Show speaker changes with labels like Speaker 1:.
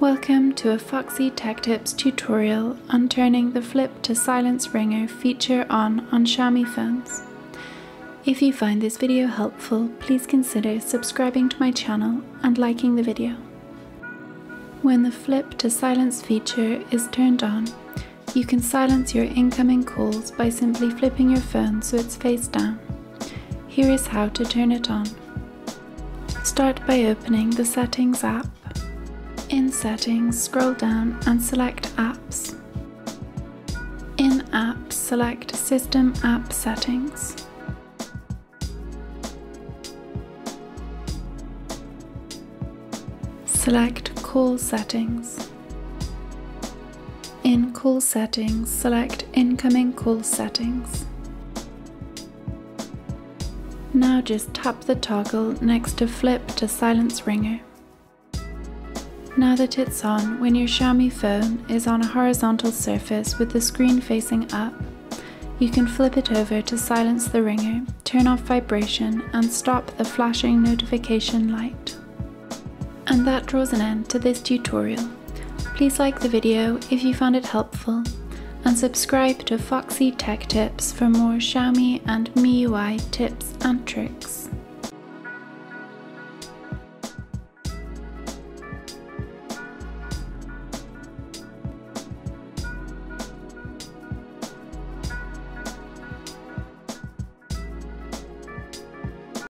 Speaker 1: Welcome to a Foxy Tech Tips tutorial on turning the flip to silence ringer feature on on Xiaomi phones. If you find this video helpful, please consider subscribing to my channel and liking the video. When the flip to silence feature is turned on, you can silence your incoming calls by simply flipping your phone so it's face down. Here is how to turn it on. Start by opening the Settings app. In Settings, scroll down and select Apps. In Apps, select System App Settings. Select Call Settings. In Call Settings, select Incoming Call Settings. Now just tap the toggle next to Flip to silence ringer. Now that it's on, when your Xiaomi phone is on a horizontal surface with the screen facing up, you can flip it over to silence the ringer, turn off vibration and stop the flashing notification light. And that draws an end to this tutorial. Please like the video if you found it helpful and subscribe to Foxy Tech Tips for more Xiaomi and MIUI tips and tricks.